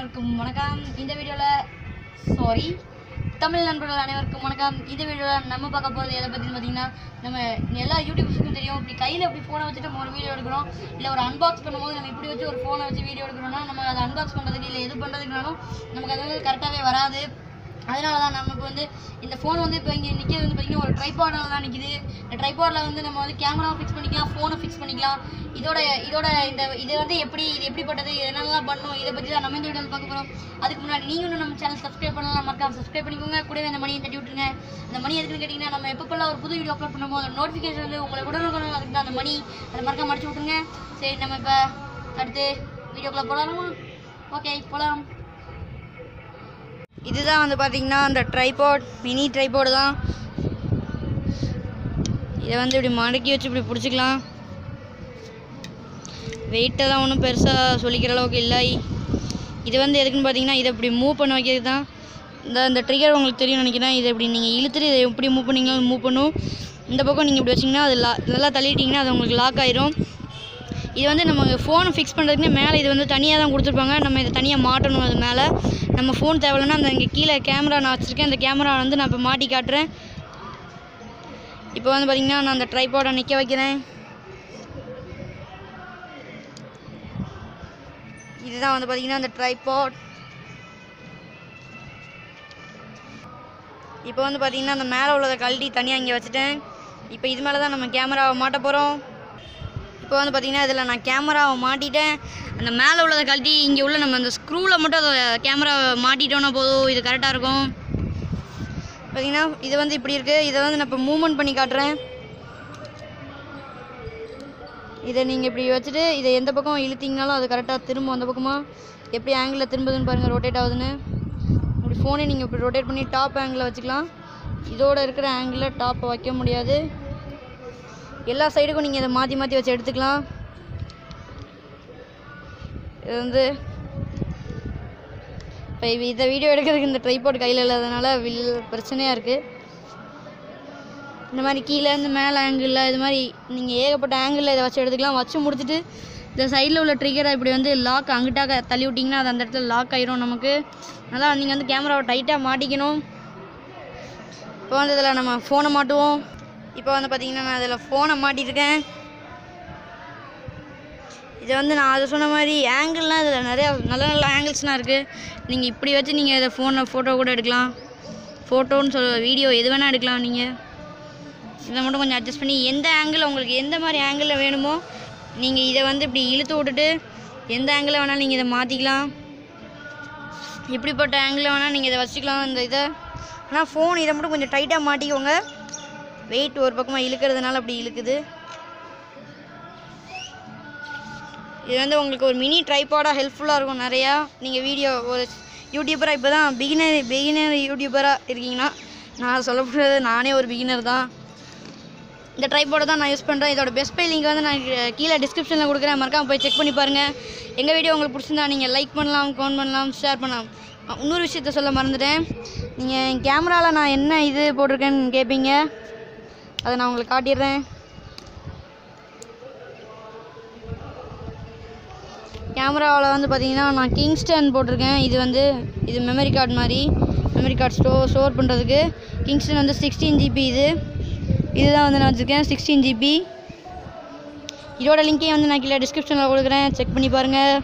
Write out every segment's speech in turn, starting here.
அனைவருக்கும் வணக்கம். இந்த வீடியோவில் சாரி தமிழ் நண்பர்கள் அனைவருக்கும் வணக்கம். இந்த வீடியோவில் நம்ம பார்க்க போகிறது எதை பற்றின்னு பார்த்தீங்கன்னா நம்ம எல்லா யூடியூபர்ஸுக்கும் தெரியும். இப்படி கையில் இப்படி ஃபோனை வச்சுட்டு நம்ம ஒரு வீடியோ எடுக்கிறோம். இல்லை ஒரு அன்பாக்ஸ் பண்ணும்போது நம்ம இப்படி வச்சு ஒரு ஃபோனை வச்சு வீடியோ எடுக்கிறோம்னா நம்ம அதை அன்பாக்ஸ் பண்ணுறதுக்கு இல்லை எது பண்ணுறதுக்குனாலும் நமக்கு அது வந்து கரெக்டாகவே வராது. அதனால தான் நமக்கு வந்து இந்த ஃபோன் வந்து இப்போ இங்கே நிற்கிறது வந்து பார்த்திங்கன்னா ஒரு ட்ரைபாடில் தான் நிற்கிது இந்த ட்ரைபாடில் வந்து நம்ம வந்து கேமரா ஃபிக்ஸ் பண்ணிக்கலாம் ஃபோனை ஃபிக்ஸ் பண்ணிக்கலாம். இதோட இதோட இந்த இது வந்து எப்படி இது எப்படிப்பட்டது என்னெல்லாம் பண்ணும் இதை பற்றி தான் நம்ம இந்த வீடியோவில் பார்க்க போகிறோம் அதுக்கு முன்னாடி நீங்களும் நம்ம சேனல் சப்ஸ்கிரைப் பண்ணலாம் மறக்காம சப்ஸ்கிரைப் பண்ணிக்கோங்க. கூடவே இந்த மணியை தட்டி விட்டுருங்க. இந்த மணி எதுக்குன்னு கேட்டிங்கன்னா நம்ம எப்பப்பெல்லாம் ஒரு புது வீடியோ அப்லோட் பண்ணும்போது அந்த நோட்டிஃபிகேஷன் வந்து உங்களை உடனுக்குடன் அதுக்கு தான் அந்த மணி அதை மறக்காம அடிச்சு விட்டுருங்க. சரி நம்ம இப்போ அடுத்து வீடியோக்குள்ளே போகலாமா ஓகே போகலாம் இதுதான் வந்து பார்த்தீங்கன்னா அந்த ட்ரைபாட் மினி ட்ரைபாடு தான். இதை வந்து இப்படி மடக்கி வச்சு இப்படி பிடிச்சிக்கலாம். வெயிட்டெல்லாம் ஒன்றும் பெருசாக சொல்லிக்கிற அளவுக்கு இல்லை. இது வந்து எதுக்குன்னு பார்த்தீங்கன்னா இதை இப்படி மூவ் பண்ண வைக்கிறது தான். இந்த இந்த ட்ரிகர் உங்களுக்கு தெரியும் நினைக்கிறேன். இதை இப்படி நீங்கள் இழுத்துட்டு இதை எப்படி மூவ் பண்ணீங்களோ மூவ் பண்ணும். இந்த பக்கம் நீங்கள் இப்படி வச்சிங்கன்னா அது லா நல்லா தள்ளிட்டிங்கன்னா அது உங்களுக்கு லாக் ஆயிரும். இது வந்து நம்ம ஃபோனை ஃபிக்ஸ் பண்ணுறதுக்குன்னு மேலே இது வந்து தனியாக தான் கொடுத்துருப்பாங்க. நம்ம இதை தனியாக மாட்டணும் அது மேலே. நம்ம ஃபோன் தேவையில்லைன்னா அந்த இங்கே கீழே கேமரா நான் வச்சுருக்கேன். அந்த கேமரா வந்து நான் இப்போ மாட்டி காட்டுறேன். இப்போ வந்து பார்த்திங்கன்னா நான் அந்த ட்ரைபாடை நிற்க வைக்கிறேன். இதுதான் வந்து பார்த்திங்கன்னா அந்த ட்ரைபாட் இப்போ வந்து பார்த்திங்கன்னா அந்த மேலே உள்ளதை கழட்டி தனியாக இங்கே வச்சுட்டேன். இப்போ இது மேலே தான் நம்ம கேமராவை மாட்ட போகிறோம் இப்போ வந்து பார்த்திங்கன்னா இதில் நான் கேமராவை மாட்டிட்டேன். அந்த மேலே உள்ளதை கழட்டி இங்கே உள்ள நம்ம அந்த ஸ்க்ரூவில் மட்டும் அதை கேமராவை மாட்டிட்டோன்னா போதும். இது கரெக்டாக இருக்கும். பார்த்திங்கன்னா இது வந்து இப்படி இருக்குது இதை வந்து நான் இப்போ மூவ்மெண்ட் பண்ணி காட்டுறேன். இதை நீங்கள் இப்படி வச்சுட்டு இதை எந்த பக்கம் இழுத்திங்கனாலும் அது கரெக்டாக திரும்ப அந்த பக்கமாக எப்படி ஆங்கிளில் திரும்புதுன்னு பாருங்கள் ரொட்டேட் ஆகுதுன்னு. இப்படி ஃபோனை நீங்கள் இப்படி ரொட்டேட் பண்ணி டாப் ஆங்கிளில் வச்சுக்கலாம். இதோடு இருக்கிற ஆங்கிளில் டாப்பை வைக்க முடியாது. எல்லா சைடுக்கும் நீங்கள் இதை மாற்றி மாற்றி வச்சு எடுத்துக்கலாம். இது வந்து இப்போ இதை வீடியோ எடுக்கிறதுக்கு இந்த ட்ரைபோர்ட் கையில் இல்லாதனால வில் பிரச்சனையாக இருக்குது இந்த மாதிரி கீழே இருந்து மேலே ஆங்கிளில் இது மாதிரி நீங்கள் ஏகப்பட்ட ஆங்கிளில் இதை வச்சு எடுத்துக்கலாம். வச்சு முடிச்சுட்டு இந்த சைடில் உள்ள ட்ரிகரை இப்படி வந்து லாக் அங்கிட்டாக தள்ளி விட்டிங்கன்னா அது அந்த இடத்துல லாக் ஆயிரும் நமக்கு. அதான் நீங்கள் வந்து கேமராவை டைட்டாக மாட்டிக்கணும். இப்போ வந்து இதில் நம்ம ஃபோனை மாட்டுவோம். இப்போ வந்து பார்த்தீங்கன்னா நான் அதில் ஃபோனை மாட்டியிருக்கேன். இதை வந்து நான் அதை சொன்ன மாதிரி ஆங்கிள்லாம் இதில் நிறையா நல்ல நல்ல ஆங்கிள்ஸ்லாம் இருக்குது நீங்கள் இப்படி வச்சு நீங்கள் இதை ஃபோனில் ஃபோட்டோ கூட எடுக்கலாம். ஃபோட்டோன்னு சொல்ல வீடியோ எது வேணால் எடுக்கலாம் நீங்கள் இதை மட்டும் கொஞ்சம் அட்ஜஸ்ட் பண்ணி எந்த ஆங்கிள் உங்களுக்கு எந்த மாதிரி ஆங்கிளில் வேணுமோ நீங்கள் இதை வந்து இப்படி இழுத்து விட்டுட்டு எந்த ஆங்கிளில் வேணாலும் நீங்கள் இதை மாற்றிக்கலாம் எப்படிப்பட்ட ஆங்கிளில் வேணால் நீங்கள் இதை வச்சுக்கலாம் இந்த இதை. ஆனால் ஃபோன் இதை மட்டும் கொஞ்சம் டைட்டாக மாட்டிக்கோங்க. வெயிட் ஒரு பக்கமாக இழுக்கிறதுனால அப்படி இழுக்குது. இது வந்து உங்களுக்கு ஒரு மினி ட்ரைபாடாக ஹெல்ப்ஃபுல்லாக இருக்கும் நிறையா. நீங்கள் வீடியோ ஒரு யூடியூபராக இப்போ தான் பிகினர் பிகினர் யூடியூபராக இருக்கீங்கன்னா நான் சொல்லப்படுறது நானே ஒரு பிகினர் தான். இந்த ட்ரைபோர்டை தான் நான் யூஸ் பண்ணுறேன் இதோட பெஸ்ட் பை லிங்க் வந்து நான் கீழே டிஸ்கிரிப்ஷனில் கொடுக்குறேன். மறக்காம போய் செக் பண்ணி பாருங்கள் எங்கள் வீடியோ உங்களுக்கு பிடிச்சிருந்தா நீங்கள் லைக் பண்ணலாம் கமெண்ட் பண்ணலாம் ஷேர் பண்ணலாம். இன்னொரு விஷயத்த சொல்ல மறந்துட்டேன். நீங்கள் கேமராவில் நான் என்ன இது போட்டிருக்கேன்னு கேட்பீங்க அதை நான் உங்களுக்கு காட்டிடுறேன். கேமராவில் வந்து பார்த்தீங்கன்னா நான் கிங்ஸ்டன் போட்டிருக்கேன். இது வந்து இது மெமரி கார்டு மாதிரி மெமரி கார்டு ஸ்டோ ஸ்டோர் பண்ணுறதுக்கு கிங்ஸ்டன் வந்து சிக்ஸ்டீன் ஜிபி இது. இதுதான் வந்து நான் வச்சுருக்கேன் சிக்ஸ்டீன் ஜிபி இதோட லிங்க்கையும் வந்து நான் கீழே டிஸ்கிரிப்ஷனில் கொடுக்குறேன். செக் பண்ணி பாருங்கள்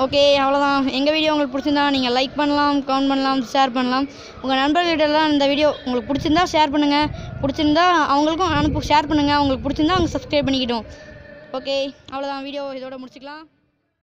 ஓகே அவ்வளோதான் எங்கள் வீடியோ உங்களுக்கு பிடிச்சிருந்தா நீங்கள் லைக் பண்ணலாம் கமெண்ட் பண்ணலாம் ஷேர் பண்ணலாம். உங்கள் நண்பர்கிட்டலாம் இந்த வீடியோ உங்களுக்கு பிடிச்சிருந்தா ஷேர் பண்ணுங்கள் பிடிச்சிருந்தா அவங்களுக்கும் அனுப்பு ஷேர் பண்ணுங்கள் அவங்களுக்கு பிடிச்சிருந்தா அவங்க சப்ஸ்கிரைப் பண்ணிக்கிட்டோம். ஓகே அவ்வளோதான் வீடியோ இதோட முடிச்சுக்கலாம்.